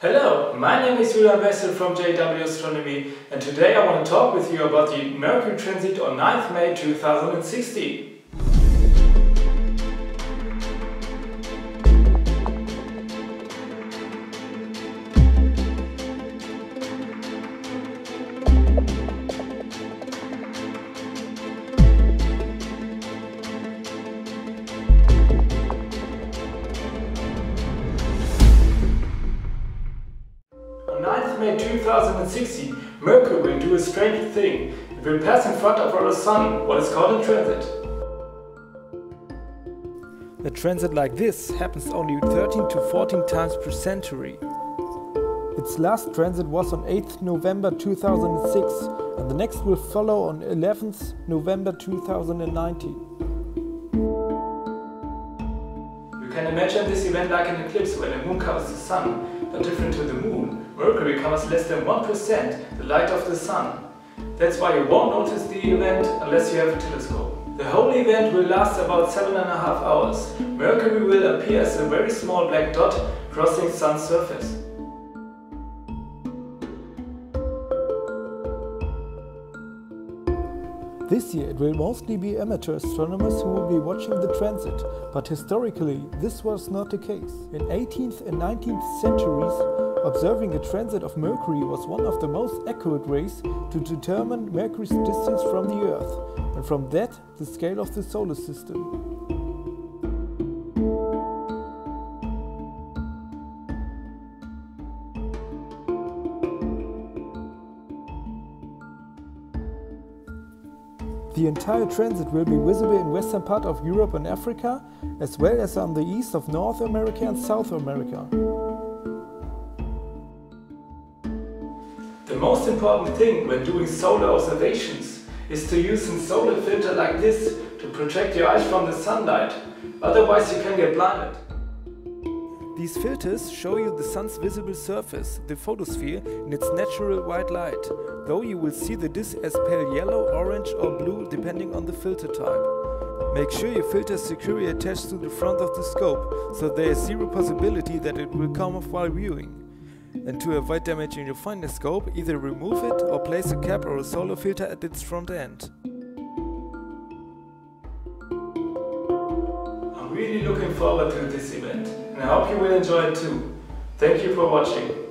Hello, my name is Julian Wessel from JW Astronomy and today I want to talk with you about the Mercury transit on 9th May 2016. On 9th May 2016, Mercury will do a strange thing. It will pass in front of our Sun, what is called a transit. A transit like this happens only 13 to 14 times per century. Its last transit was on 8th November 2006 and the next will follow on 11th November 2019. You can imagine this event like an eclipse when the Moon covers the Sun, but different to the Moon, Mercury covers less than 1% the light of the Sun. That's why you won't notice the event unless you have a telescope. The whole event will last about 7.5 hours. Mercury will appear as a very small black dot crossing Sun's surface. This year it will mostly be amateur astronomers who will be watching the transit, but historically this was not the case. In 18th and 19th centuries, observing a transit of Mercury was one of the most accurate ways to determine Mercury's distance from the Earth, and from that the scale of the solar system. The entire transit will be visible in western part of Europe and Africa, as well as on the east of North America and South America. The most important thing when doing solar observations is to use a solar filter like this to protect your eyes from the sunlight, otherwise you can get blinded. These filters show you the sun's visible surface, the photosphere, in its natural white light, though you will see the disk as pale yellow, orange or blue depending on the filter type. Make sure your filter is securely attached to the front of the scope, so there is zero possibility that it will come off while viewing. And to avoid damaging your finder scope, either remove it or place a cap or a solar filter at its front end. I'm really looking forward to this event and I hope you will enjoy it too. Thank you for watching.